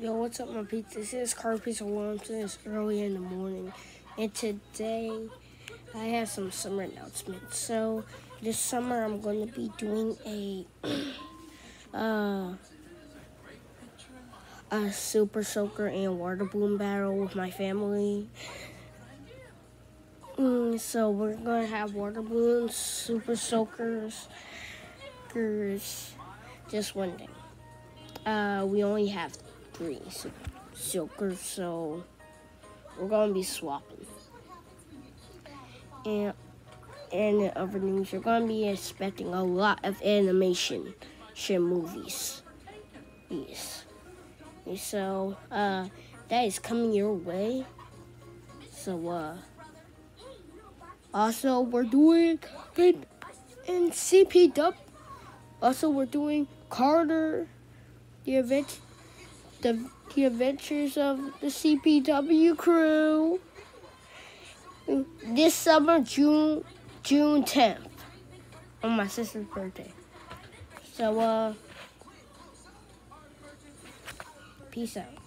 Yo, what's up, my peeps? This is Car Pizza Williamson. It's early in the morning, and today I have some summer announcements. So, this summer I'm going to be doing a uh, a Super Soaker and Water Balloon battle with my family. Mm, so we're going to have water balloons, Super Soakers, just one thing. Uh, we only have three Soakers, so we're gonna be swapping. And and in other news, you're gonna be expecting a lot of animation movies. Yes. So uh that is coming your way. So uh also we're doing in, in CPW also we're doing Carter the event the, the adventures of the CPW crew. This summer, June June 10th, on my sister's birthday. So, uh, peace out.